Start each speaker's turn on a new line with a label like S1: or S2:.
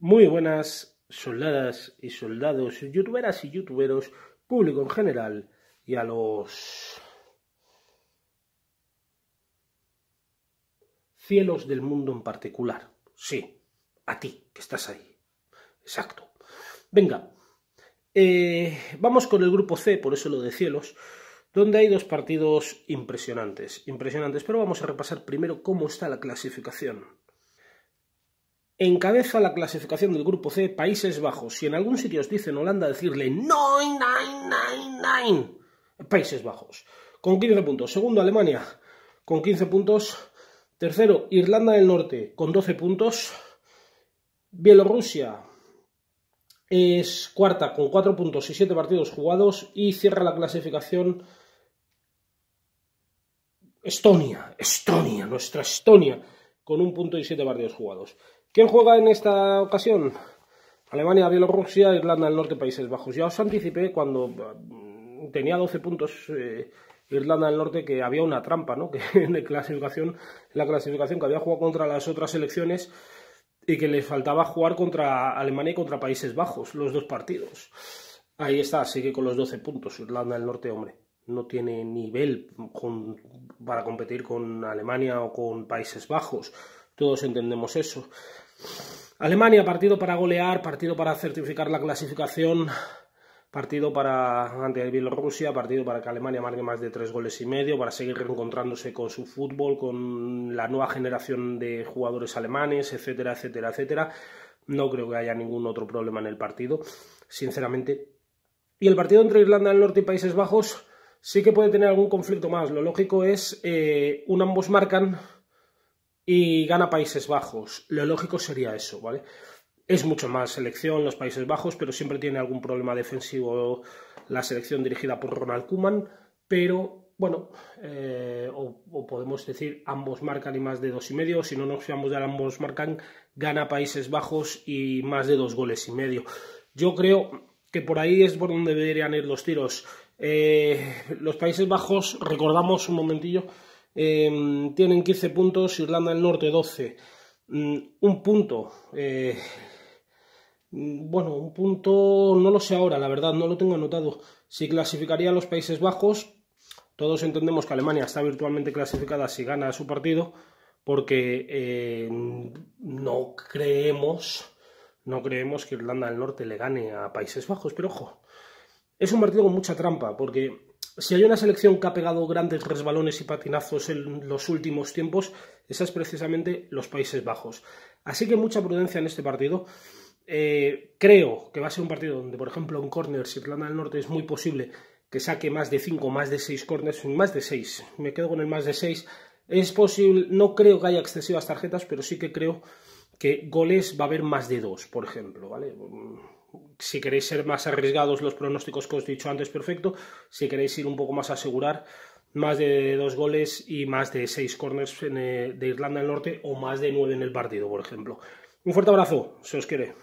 S1: Muy buenas soldadas y soldados, youtuberas y youtuberos, público en general y a los cielos del mundo en particular. Sí, a ti, que estás ahí. Exacto. Venga, eh, vamos con el grupo C, por eso lo de cielos, donde hay dos partidos impresionantes, impresionantes, pero vamos a repasar primero cómo está la clasificación. Encabeza la clasificación del grupo C Países Bajos. Si en algún sitio os dicen Holanda, decirle 9999. Países Bajos. Con 15 puntos. Segundo, Alemania. Con 15 puntos. Tercero, Irlanda del Norte. Con 12 puntos. Bielorrusia es cuarta con 4 puntos y 7 partidos jugados. Y cierra la clasificación Estonia. Estonia, nuestra Estonia. Con un punto y 7 partidos jugados. ¿Quién juega en esta ocasión? Alemania, Bielorrusia, Irlanda del Norte, Países Bajos. Ya os anticipé cuando mm, tenía 12 puntos eh, Irlanda del Norte que había una trampa, ¿no? Que en clasificación, la clasificación que había jugado contra las otras selecciones y que le faltaba jugar contra Alemania y contra Países Bajos, los dos partidos. Ahí está, sigue con los 12 puntos. Irlanda del Norte, hombre, no tiene nivel para competir con Alemania o con Países Bajos. Todos entendemos eso. Alemania, partido para golear, partido para certificar la clasificación, partido para ante Bielorrusia, partido para que Alemania marque más de tres goles y medio, para seguir reencontrándose con su fútbol, con la nueva generación de jugadores alemanes, etcétera, etcétera, etcétera. No creo que haya ningún otro problema en el partido, sinceramente. Y el partido entre Irlanda del Norte y Países Bajos sí que puede tener algún conflicto más. Lo lógico es eh, un ambos marcan y gana Países Bajos. Lo lógico sería eso, ¿vale? Es mucho más selección los Países Bajos, pero siempre tiene algún problema defensivo la selección dirigida por Ronald Koeman, pero bueno, eh, o, podemos decir ambos marcan y más de dos y medio, si no nos fiamos de ambos marcan, gana Países Bajos y más de dos goles y medio. Yo creo que por ahí es por donde deberían ir los tiros. Eh, los Países Bajos, recordamos un momentillo, Em, tienen 15 puntos, Irlanda del Norte 12. Mm, un punto. Eh, mm, bueno, un punto no lo sé ahora, la verdad, no lo tengo anotado. Si clasificaría a los Países Bajos, todos entendemos que Alemania está virtualmente clasificada si gana su partido, porque eh, no creemos, no creemos que Irlanda del Norte le gane a Países Bajos, pero ojo, es un partido con mucha trampa, porque si hay una selección que ha pegado grandes resbalones y patinazos en los últimos tiempos, esa es precisamente los Países Bajos. Así que mucha prudencia en este partido. Eh, creo que va a ser un partido donde, por ejemplo, en corners, Irlanda del Norte es muy posible que saque más de 5, más de 6 corners, más de 6. Me quedo con el más de 6. Es posible, no creo que haya excesivas tarjetas, pero sí que creo que goles va a haber más de 2, por ejemplo, ¿vale? Si queréis ser más arriesgados los pronósticos que os he dicho antes, perfecto. Si queréis ir un poco más a asegurar, más de dos goles y más de seis corners eh, de Irlanda del Norte o más de nueve en el partido, por ejemplo. Un fuerte abrazo, se os quiere.